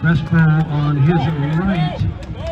Crespo on his right.